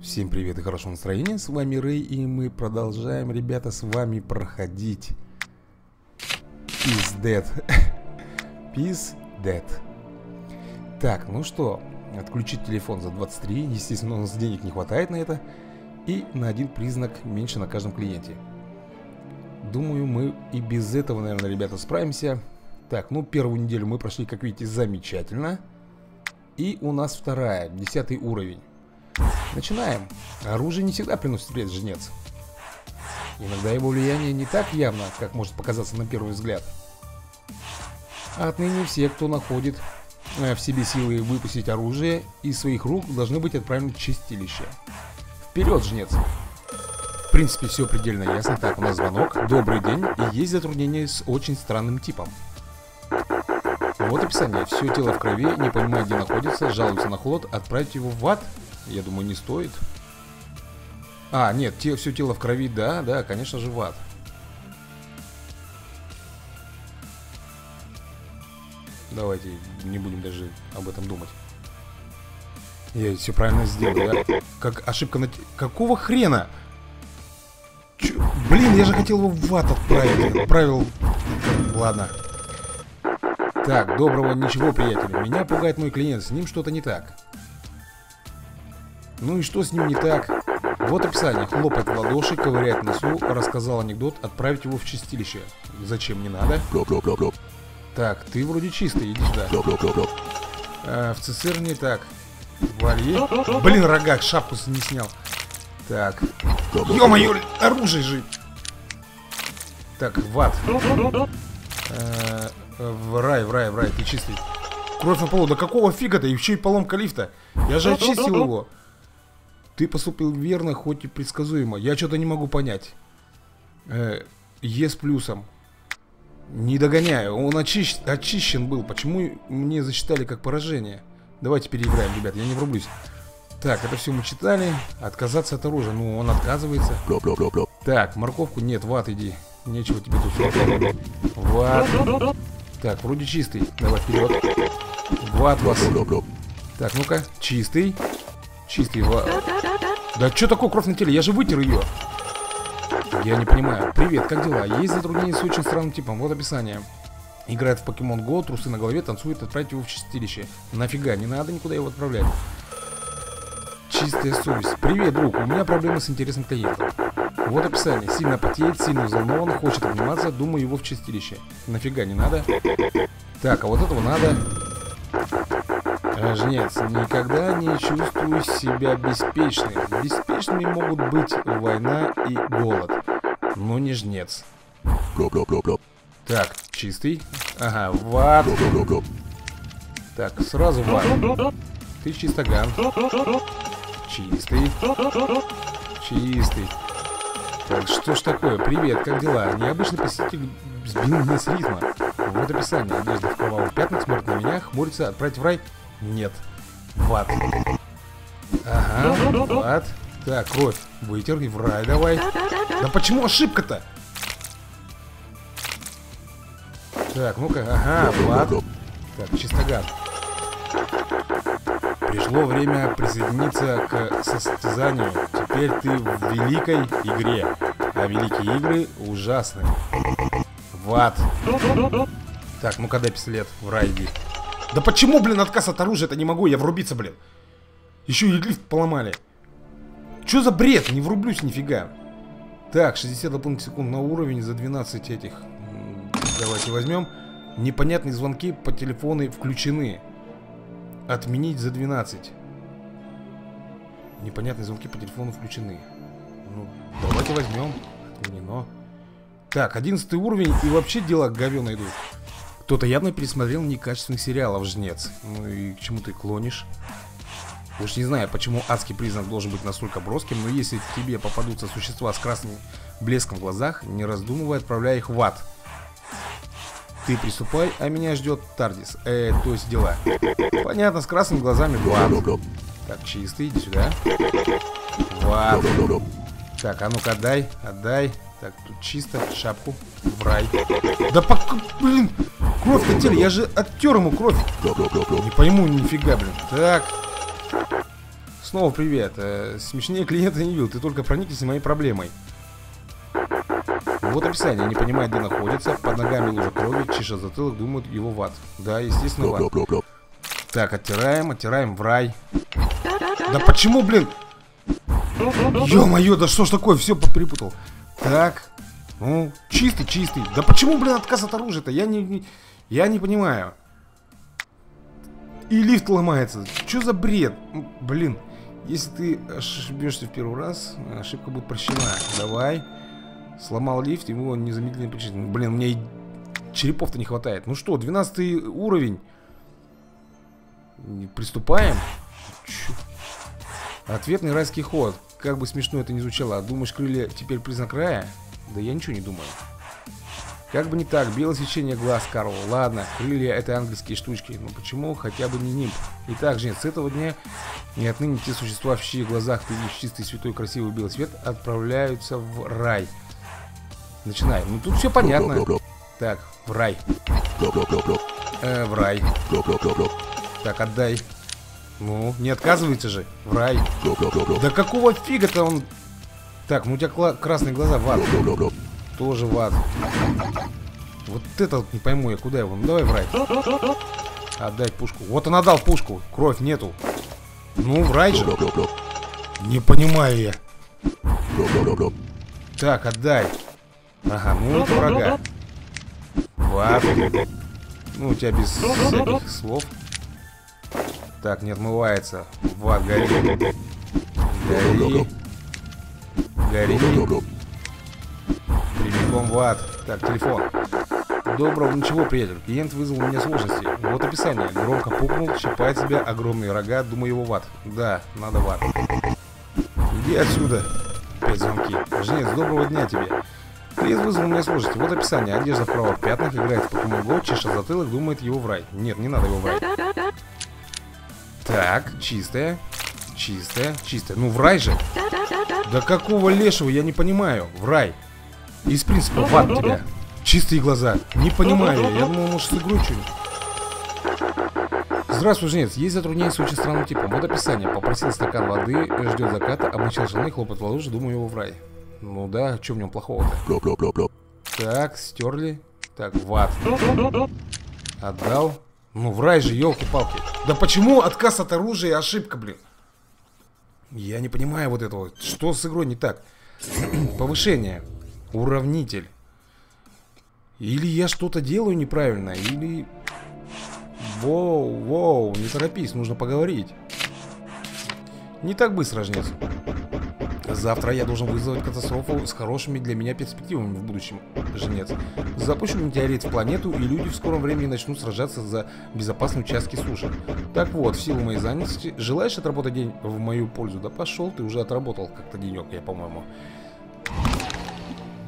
Всем привет и хорошего настроения, с вами Рэй, и мы продолжаем, ребята, с вами проходить. Peace Dead. Так, ну что, отключить телефон за 23, естественно, у нас денег не хватает на это. И на один признак меньше на каждом клиенте. Думаю, мы и без этого, наверное, ребята, справимся. Так, ну первую неделю мы прошли, как видите, замечательно. И у нас вторая, десятый уровень Начинаем. Оружие не всегда приносит вред, жнец. Иногда его влияние не так явно, как может показаться на первый взгляд. А отныне все, кто находит э, в себе силы выпустить оружие из своих рук, должны быть отправлены в чистилище. Вперед, жнец! В принципе, все предельно ясно. Так, у нас звонок. Добрый день. И есть затруднение с очень странным типом. Вот описание. Все тело в крови, не понимая, где находится, жалуется на холод, отправить его в ад – я думаю, не стоит. А, нет, те, все тело в крови, да, да, конечно же, в ад. Давайте не будем даже об этом думать. Я все правильно сделал, да? Как ошибка на... Какого хрена? Чё? Блин, я же хотел его в ад отправить. Отправил... Ладно. Так, доброго ничего, приятеля. Меня пугает мой клиент, с ним что-то не так. Ну и что с ним не так? Вот описание. Хлопает в ладоши, ковыряет носу, рассказал анекдот, отправить его в чистилище. Зачем не надо? Так, ты вроде чистый, иди сюда. А, в цистерне так. Вали. Блин, рогак, шапку не снял. Так. Ё-моё, оружие же. Так, в ад. А, в рай, в рай, в рай, ты чистый. Кровь на полу, да какого фига-то? Еще и поломка лифта. Я же очистил его. Ты поступил верно, хоть и предсказуемо. Я что-то не могу понять. Э, с плюсом. Не догоняю. Он очищ... очищен был. Почему мне засчитали как поражение? Давайте переиграем, ребят. Я не врублюсь. Так, это все мы читали. Отказаться от оружия. Ну, он отказывается. Так, морковку нет, ват иди. Нечего тебе тут. Ват. Так, вроде чистый. Давай вперед. Ват вас. Так, ну-ка. Чистый. Чистый ват. Да что такое кровь на теле? Я же вытер ее. Я не понимаю. Привет, как дела? Есть затруднения с очень странным типом. Вот описание. Играет в Pokemon Go, трусы на голове, танцует, отправить его в чистилище. Нафига, не надо никуда его отправлять. Чистая совесть. Привет, друг, у меня проблемы с интересным клиентом. Вот описание. Сильно потеет, сильно взволнован, хочет обниматься, думаю его в чистилище. Нафига не надо. Так, а вот этого надо. Жнец, никогда не чувствую себя беспечным. Беспечными могут быть война и голод, но не жнец. Так, чистый. Ага, ват. Так, сразу ват. Ты чистоган. Чистый. Чистый. Что ж такое? Привет, как дела? Необычный посетитель сбил меня с ритма. Вот описание. Одежда в кровавых пятнах смотрит на меня, хмурится, отправить в рай. Нет. В ад. Ага, в ад. Так, кровь. Вытер в рай давай. Да почему ошибка-то? Так, ну-ка, ага, в ад. Так, чистоган. Пришло время присоединиться к состязанию. Теперь ты в великой игре. А великие игры ужасны. В ад. Так, ну-ка дай пистолет в райди. Да почему, блин, отказ от оружия это не могу я врубиться, блин? Еще и лифт поломали. Что за бред? Не врублюсь нифига. Так, 60 дополнительных секунд на уровень за 12 этих. Давайте возьмем. Непонятные звонки по телефону включены. Отменить за 12. Непонятные звонки по телефону включены. Ну, давайте возьмем. Отменено. Так, 11 уровень и вообще дела говёно идут. Кто-то явно пересмотрел некачественных сериалов, жнец. Ну и к чему ты клонишь? Уж не знаю, почему адский признак должен быть настолько броским, но если тебе попадутся существа с красным блеском в глазах, не раздумывай, отправляй их в ад. Ты приступай, а меня ждет Тардис. Э, то есть дела. Понятно, с красными глазами ад. Так, чистый, иди сюда. В ад. Так, а ну-ка отдай, отдай. Так, тут чисто, шапку в рай. Да по... Блин, кровь на теле, я же оттер ему кровь. Не пойму нифига, блин. Так. Снова привет. Э, смешнее клиента не видел, ты только проникнись моей проблемой. Вот описание. Не понимает, где находится. Под ногами лужа крови, чиша затылок, думают его в ад. Да, естественно, в ад. Так, оттираем, оттираем в рай. Да почему, блин? Ё-моё, да что ж такое, все перепутал. Так, ну, чистый, чистый. Да почему, блин, отказ от оружия-то? Я не, не, я не понимаю. И лифт ломается. Что за бред? Блин, если ты ошибешься в первый раз, ошибка будет прощена. Давай. Сломал лифт, ему незамедлительно починить. Блин, мне и черепов-то не хватает. Ну что, 12 уровень. Приступаем. Чё? Ответный райский ход. Как бы смешно это ни звучало. Думаешь, крылья теперь признак рая? Да я ничего не думаю. Как бы не так, белое свечение глаз, Карл. Ладно, крылья это ангельские штучки. Но почему хотя бы не нимб? Итак, gente, с этого дня и отныне те существа, в чьих глазах ты видишь чистый, святой, красивый белый свет, отправляются в рай. Начинаем. Ну тут все понятно. Так, в рай. Э, в рай. Так, отдай. Ну, не отказывается же. В рай. Да какого фига-то он... Так, ну у тебя красные глаза в ад. Тоже в ад. Вот это вот не пойму я, куда его. Ну давай в рай. Отдай пушку. Вот он отдал пушку. Кровь нету. Ну, в рай же. Не понимаю я. Так, отдай. Ага, ну это врага. В ад. Ну, у тебя без всяких слов. Так, не отмывается. В ад, гори. Гори. Гори. Прямиком в ад. Так, телефон. Доброго ничего, приятель. Клиент вызвал у меня сложности. Вот описание. Громко пукнул, щипает себя огромные рога, думаю его в ад. Да, надо в ад. Иди отсюда. Опять звонки. Женец, доброго дня тебе. Клиент вызвал меня сложности. Вот описание. Одежда в правых пятнах, играет в Pokemon Go, чеша затылок, думает его в рай. Нет, не надо его в рай. Так, чистая. Чистая, чистая. Ну, в рай же. Да какого лешего, я не понимаю. В рай. Из принципа, в ад тебя. Чистые глаза. Не понимаю я. Я думал, может, с игрой что-нибудь. Здравствуй, жнец. Есть затруднение с очень странным типом. Вот описание. Попросил стакан воды, ждет заката, обмочил жены, хлопот в ладоши, думаю его в рай. Ну да, что в нем плохого-то? Так, стерли. Так, в ад. Отдал. Ну, в рай же, елки-палки. Да почему отказ от оружия ошибка, блин? Я не понимаю вот этого. Что с игрой не так? Повышение. Уравнитель. Или я что-то делаю неправильно, или... Воу, воу, не торопись, нужно поговорить. Не так быстро, жнец. Завтра я должен вызвать катастрофу с хорошими для меня перспективами в будущем, женец. Запущу метеорит в планету, и люди в скором времени начнут сражаться за безопасные участки суши. Так вот, в силу моей занятости, желаешь отработать день в мою пользу? Да пошел, ты уже отработал как-то денек, я по-моему.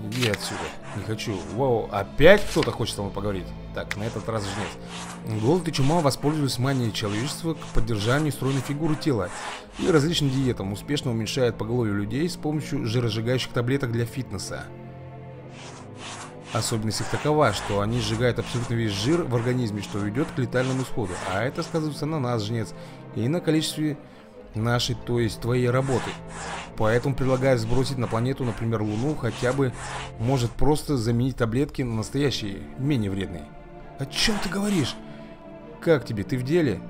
Иди отсюда. Не хочу. Вау, опять кто-то хочет со мной поговорить. Так, на этот раз жнец. Голод и чума воспользуются манией человечества к поддержанию стройной фигуры тела и различным диетам. Успешно уменьшает поголовье людей с помощью жиросжигающих таблеток для фитнеса. Особенность их такова, что они сжигают абсолютно весь жир в организме, что ведет к летальному исходу. А это сказывается на нас, жнец, и на количестве нашей, то есть твоей работы. Поэтому предлагаю сбросить на планету, например, Луну, хотя бы может просто заменить таблетки на настоящие, менее вредные. О чем ты говоришь? Как тебе? Ты в деле?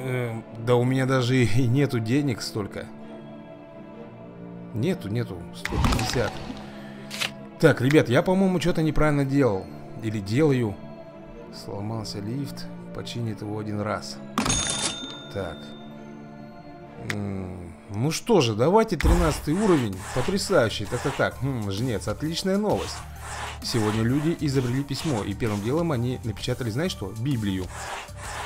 Э, да у меня даже и нету денег столько. Нету, нету. 150. Так, ребят, я, по-моему, что-то неправильно делал. Или делаю. Сломался лифт. Починит его один раз. Так. Ну что же, давайте 13 уровень. Потрясающий. Так-так-так. Хм, жнец, отличная новость. Сегодня люди изобрели письмо, и первым делом они напечатали, знаешь что? Библию.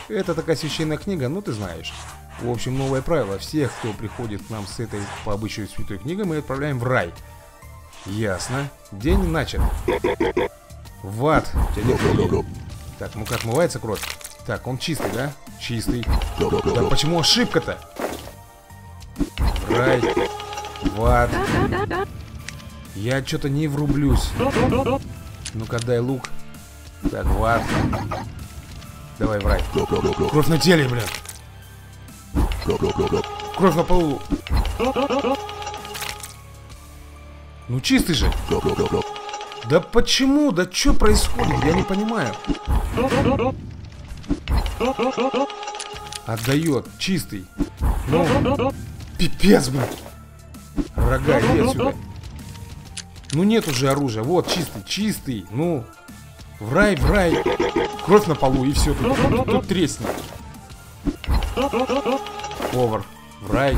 Это такая священная книга, ну ты знаешь. В общем, новое правило. Всех, кто приходит к нам с этой по обычаю святой книгой, мы отправляем в рай. Ясно. День начат. В ад. Так, ну как отмывается кровь? Так, он чистый, да? Чистый. Да почему ошибка-то? Рай. В ад. Я что-то не врублюсь. Ну-ка, дай лук. Так, в ад. Давай в рай. Кровь на теле, блин. Кровь на полу. Ну чистый же. Да почему? Да что происходит? Я не понимаю. Отдает. Чистый. Ну, пипец, блин. Рога, иди отсюда. Ну нет уже оружия. Вот, чистый, чистый. Ну, в рай, в рай. Кровь на полу и все. Тут, тут, тут треснет. Повар. В рай.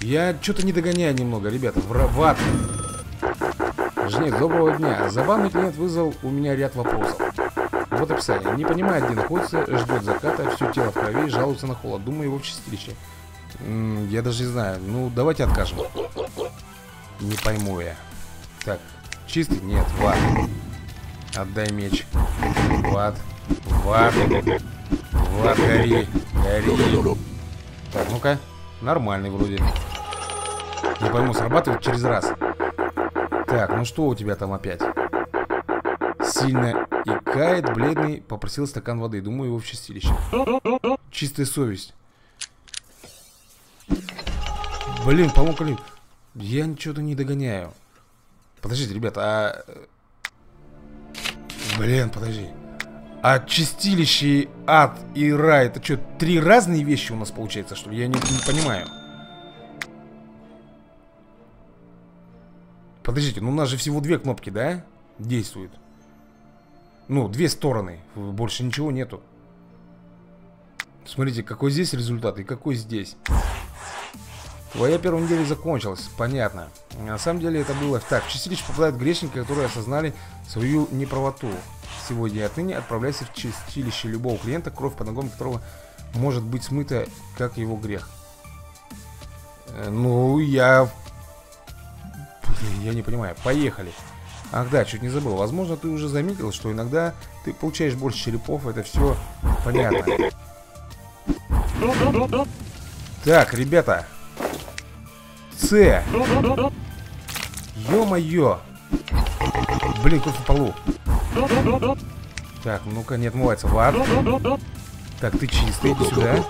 Я что-то не догоняю немного, ребята. В, в ад. Жнец, доброго дня. Забавный клиент вызвал у меня ряд вопросов. Вот описание. Не понимает, где находится, ждет заката, все тело в крови, жалуется на холод. Думаю, его в чистилище. Я даже не знаю. Ну, давайте откажем. Не пойму я. Так, чистый? Нет, ват. Отдай меч. Ват. Ват. Ват, гори. Гори. Так, ну-ка. Нормальный вроде. Не пойму, срабатывает через раз. Так, ну что у тебя там опять? Сильно икает, бледный, попросил стакан воды. Думаю, его в чистилище. Чистая совесть. Блин, поломка ли? Я ничего-то не догоняю. Подождите, ребята, а... Блин, подожди. А чистилище, ад и рай, это что, три разные вещи у нас получается, что ли? Я не, не понимаю. Подождите, ну у нас же всего две кнопки, да? Действуют. Ну, две стороны. Больше ничего нету. Смотрите, какой здесь результат и какой здесь. Твоя первая неделя закончилась, понятно. На самом деле это было так. В чистилище попадают грешники, которые осознали свою неправоту. Сегодня и отныне отправляйся в чистилище любого клиента, кровь по ногам которого может быть смыта, как его грех. Э, ну, я... Блин, я не понимаю. Поехали. Ах да, чуть не забыл. Возможно, ты уже заметил, что иногда ты получаешь больше черепов. Это все понятно. Так, ребята, С. Ё-моё. Блин, кофе в полу. Так, ну-ка, не отмывается. В ад. Так, ты чистый, иди сюда.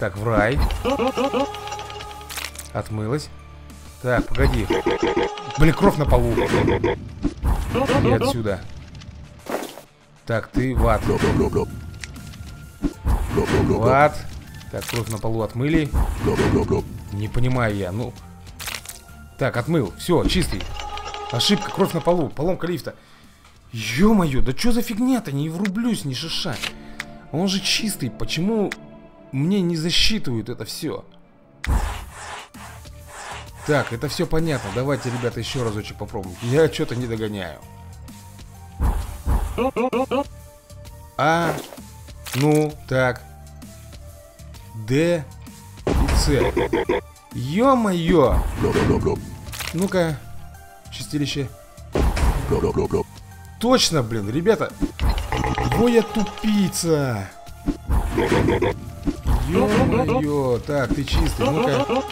Так, в рай. Отмылась. Так, погоди. Блин, кровь на полу. И отсюда. Так, ты в ад. В ад. Так, кровь на полу отмыли. Не понимаю я, ну... Так, отмыл. Все, чистый. Ошибка, кровь на полу. Поломка лифта. Ё-моё, да что за фигня-то? Не врублюсь, не шиша. Он же чистый. Почему мне не засчитывают это все? Так, это все понятно. Давайте, ребята, еще разочек попробуем. Я что-то не догоняю. А, ну, так. Д и С. Ё-моё! Ну-ка, чистилище. Точно, блин, ребята. Ой, я тупица. Ё-моё. Так, ты чистый. Ну-ка.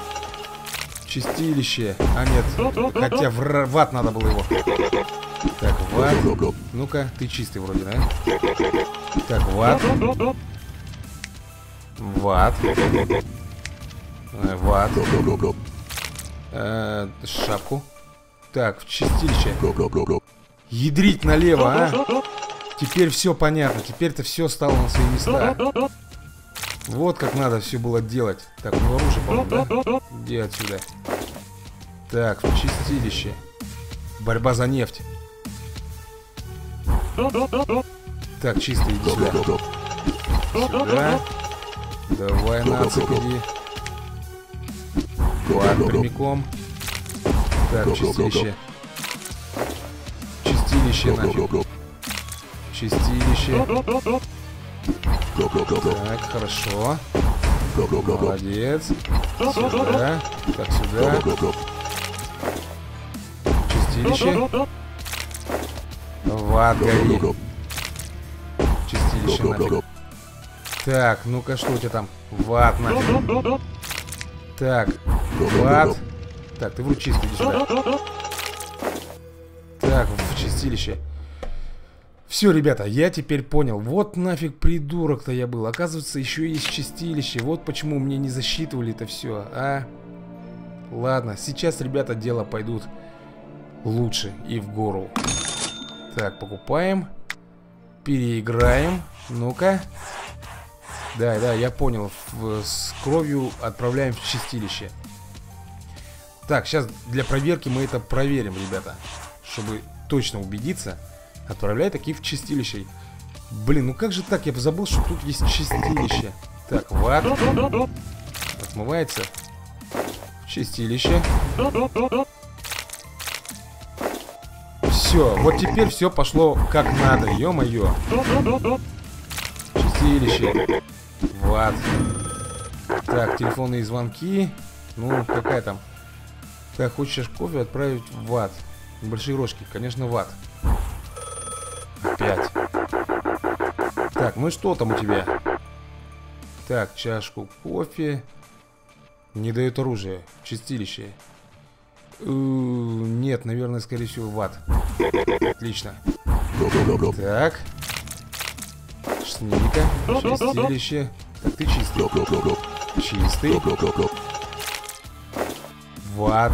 Чистилище. А нет. Хотя в, в ад надо было его. Так, в ад. Ну-ка, ты чистый вроде, да? Так, в ад. В ад. В ад. Э, шапку. Так, в чистилище. Ядрить налево, а? Теперь все понятно. Теперь-то все стало на свои места. Вот как надо все было делать. Так, у него оружие, по-моему, да? Где отсюда? Так, чистилище. Борьба за нефть. Так, чисто иди сюда. Сюда. Давай на цепь иди. Ладно, прямиком. Так, чистилище. Чистилище нафиг. Чистилище. Так, хорошо. Молодец. Сюда. Так, сюда. Чистилище. В ад гори. Чистилище нафиг. Так, ну-ка, что у тебя там? В ад нафиг. Так, в ад. Так, ты вручись, иди сюда. Так, в чистилище. Все, ребята, я теперь понял. Вот нафиг придурок-то я был. Оказывается, еще есть чистилище. Вот почему мне не засчитывали это все, а? Ладно, сейчас, ребята, дело пойдут лучше и в гору. Так, покупаем. Переиграем. Ну-ка. Да, да, я понял. В, с кровью отправляем в чистилище. Так, сейчас для проверки мы это проверим, ребята. Чтобы точно убедиться. Отправляй такие в чистилище. Блин, ну как же так? Я забыл, что тут есть чистилище. Так, ват. Отмывается. Чистилище. Все, вот теперь все пошло как надо, ё-моё. Чистилище. Ват. Так, телефонные звонки. Ну, какая там? Так, хочешь кофе отправить в ват. Большие рожки, конечно, ват. Опять. Так, ну что там у тебя? Так, чашку кофе. Не дает оружие. Чистилище. Э, нет, наверное, скорее всего, ват. Отлично. Так. Сника. Чистилище. Так, ты чистый. Чистый. Ват.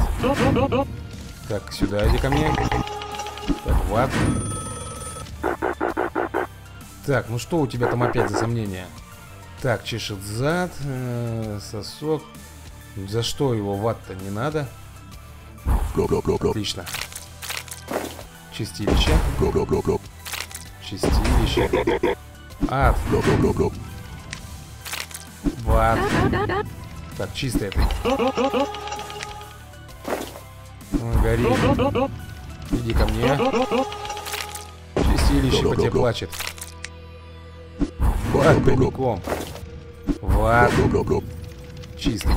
Так, сюда иди ко мне. Так, ват. Так, ну что у тебя там опять за сомнения? Так, чешет зад, э, сосок. За что его ват-то не надо? Отлично. Чистилище. Чистилище. Ад. Ват. Так, чистый ты. Гори. Иди ко мне. Чистилище по тебе плачет. Ват прямиком. Ват. Чистый.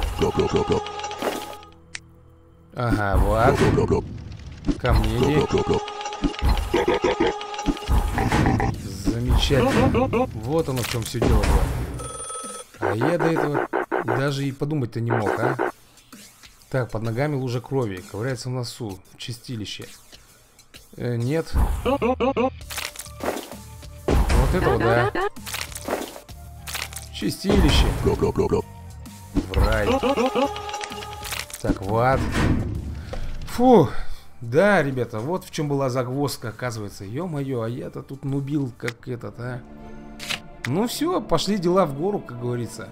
Ага, ват. Ко мне иди. Замечательно. Вот оно в чем все дело было. А я до этого даже и подумать-то не мог, а? Так, под ногами лужа крови. Ковыряется в носу. В чистилище. Э, нет. Вот этого, да. Чистилище. В рай. Так, в ад. Фу. Да, ребята, вот в чем была загвоздка, оказывается. Ё-моё, а я-то тут нубил, как этот, а. Ну все, пошли дела в гору, как говорится.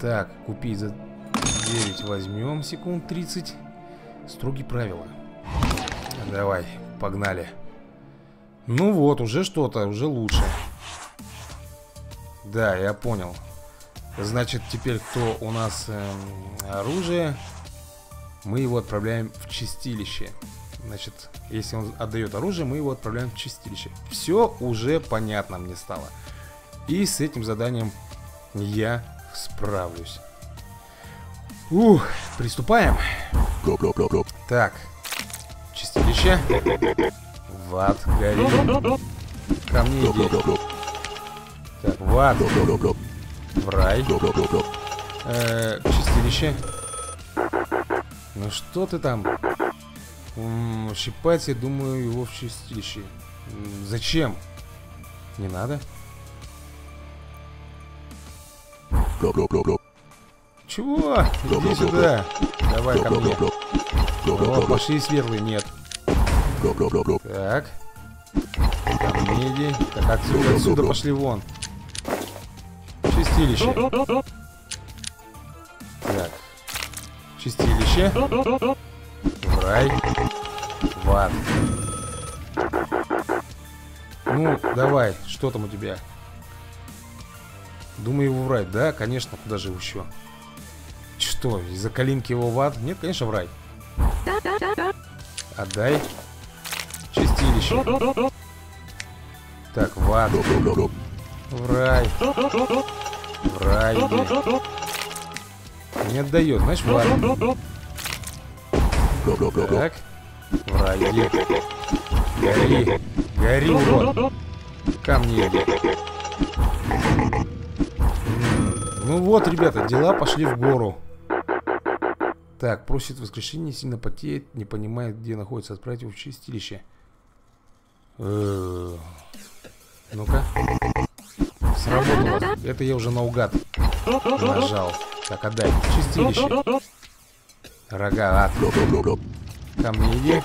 Так, купить за 9 возьмем, секунд 30. Строгие правила. Давай, погнали. Ну вот, уже что-то, уже лучше. Да, я понял. Значит, теперь кто у нас э, оружие, мы его отправляем в чистилище. Значит, если он отдает оружие, мы его отправляем в чистилище. Все уже понятно мне стало. И с этим заданием я справлюсь. Ух, приступаем. Так, чистилище. Ват, гори. Ко мне иди. Так, в ад. В рай. Э, чистилище. Ну что ты там? М щипать, я думаю, его в чистилище. Зачем? Не надо. Чего? Иди сюда. Давай ко мне. О, пошли светлые, нет. Так. Ко мне. Так, отсюда, отсюда пошли вон. Чистилище. Так. Чистилище. В рай. Ну, давай, что там у тебя? Думаю, его в рай. Да, конечно, куда же еще? Что, из-за калинки его в ад? Нет, конечно, в рай. Отдай. Чистилище. Так, в ад. В рай. Иди. Не отдает, знаешь, в. Так. В рай иди. Гори. Гори, урод. Иди. Ну вот, ребята, дела пошли в гору. Так, просит воскрешение, сильно потеет, не понимает, где находится, отправить его в чистилище. Э, ну-ка. Сработало. Это я уже наугад нажал. Так, отдай. Чистилище. Рога, ад. Ко мне иди.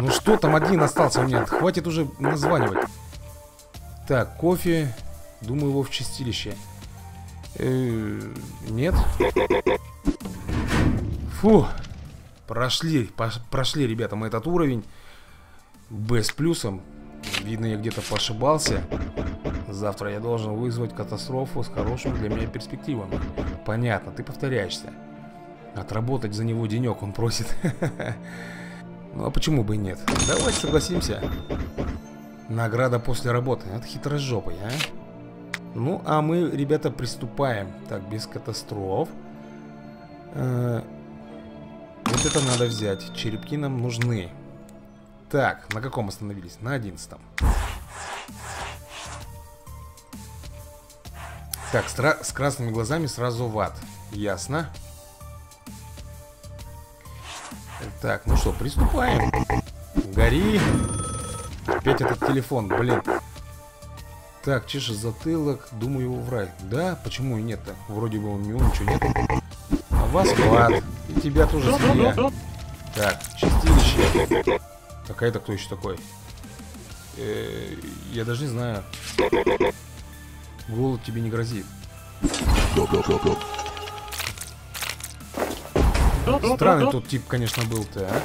Ну что там один остался у меня? Хватит уже названивать. Так, кофе. Думаю, его в чистилище. Э, нет? Фу. Прошли, прошли, ребята, мы этот уровень. Б с плюсом. Видно, я где-то пошибался. Завтра я должен вызвать катастрофу с хорошими для меня перспективами. Понятно, ты повторяешься. Отработать за него денек он просит. Ну а почему бы и нет? Давайте согласимся. Награда после работы. Это хитрожопый, а? Ну, а мы, ребята, приступаем. Так, без катастроф. Э вот это надо взять. Черепки нам нужны. Так, на каком остановились? На одиннадцатом. Так, с, красными глазами сразу в ад. Ясно. Так, ну что, приступаем. Гори. Опять этот телефон, блин. Так, чешешь затылок, думаю его в рай. Да, почему и нет-то? Вроде бы у него ничего нет. А вас в И тебя тоже змея. Так, чистилище. Так, а это кто еще такой? Э -э я даже не знаю. Голод тебе не грозит. Странный тот тип, конечно, был-то, а?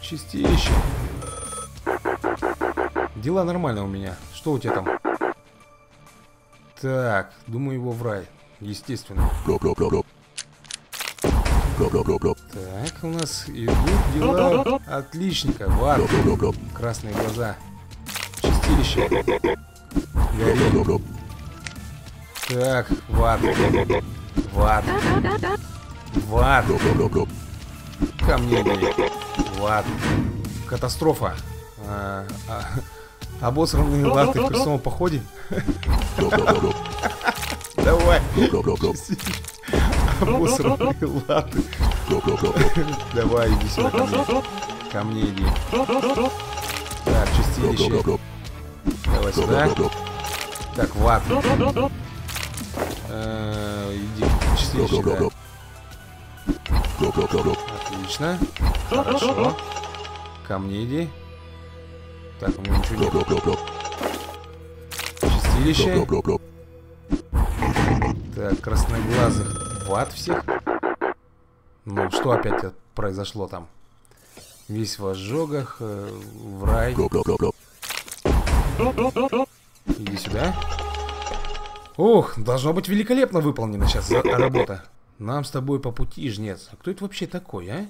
Чистилище. Дела нормально у меня. Что у тебя там? Так, думаю его в рай. Естественно. Так, у нас идут дела отличника. Вар. Красные глаза. Чистилище. Гори. Так, ват. Ват. Ват. Ко мне. Ват. Катастрофа. А, а, обосранные латы в крестовом походе. Давай. Обосранные латы. Давай, иди сюда ко мне. Ко мне иди. Так, чистилище. Давай сюда. Так, ват. Э, иди, чистилище, да. Отлично. Хорошо. Ко мне иди. Так, у него ничего нет. Чистилище. Так, красноглазых в ад всех. Ну, что опять произошло там? Весь в ожогах, э, в рай. Иди сюда. Ох, должно быть великолепно выполнена сейчас работа. Нам с тобой по пути, жнец. А кто это вообще такой, а?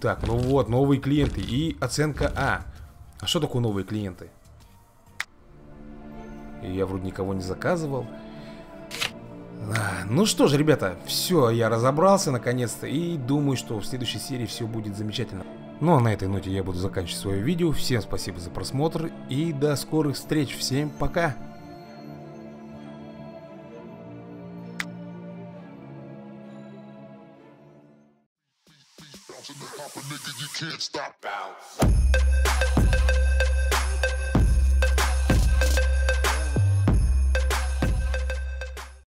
Так, ну вот, новые клиенты и оценка А. А что такое новые клиенты? Я вроде никого не заказывал. Ну что же, ребята, все, я разобрался наконец-то и думаю, что в следующей серии все будет замечательно. Ну а на этой ноте я буду заканчивать свое видео. Всем спасибо за просмотр и до скорых встреч. Всем пока! can't stop. Bounce.